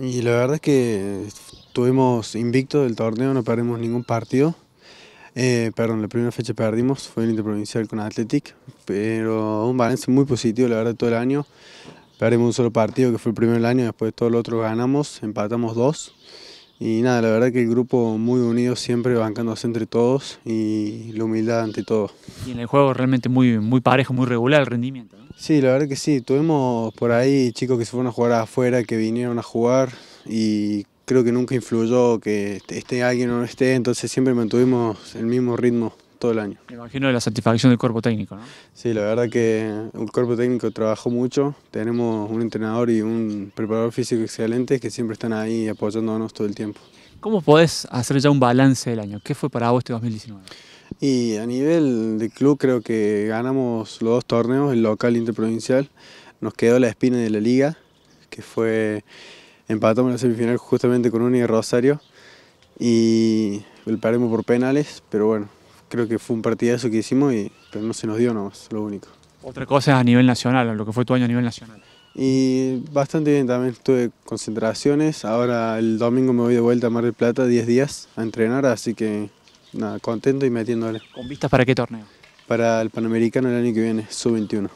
Y la verdad es que estuvimos invictos del torneo, no perdimos ningún partido. Eh, perdón, la primera fecha perdimos, fue el Interprovincial con Athletic, pero un balance muy positivo, la verdad, todo el año. Perdimos un solo partido que fue el primer año, después todo lo otro ganamos, empatamos dos. Y nada, la verdad que el grupo muy unido, siempre bancándose entre todos y la humildad ante todo. Y en el juego realmente muy, muy parejo, muy regular el rendimiento. ¿no? Sí, la verdad que sí. Tuvimos por ahí chicos que se fueron a jugar afuera, que vinieron a jugar y creo que nunca influyó que esté alguien o no esté, entonces siempre mantuvimos el mismo ritmo todo el año. Me imagino la satisfacción del cuerpo técnico, ¿no? Sí, la verdad que el cuerpo técnico trabajó mucho, tenemos un entrenador y un preparador físico excelente que siempre están ahí apoyándonos todo el tiempo. ¿Cómo podés hacer ya un balance del año? ¿Qué fue para vos este 2019? Y a nivel de club creo que ganamos los dos torneos, el local y interprovincial. Nos quedó la espina de la liga, que fue empatamos en la semifinal justamente con Uni de Rosario y el paremos por penales, pero bueno, creo que fue un partidazo que hicimos, y, pero no se nos dio nomás, lo único. Otra cosa es a nivel nacional, lo que fue tu año a nivel nacional. Y bastante bien también, tuve concentraciones, ahora el domingo me voy de vuelta a Mar del Plata 10 días a entrenar, así que nada, contento y metiéndole. ¿Con vistas para qué torneo? Para el Panamericano el año que viene, sub-21.